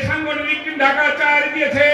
সাংগঠনিক ঢাকা চার দিয়েছে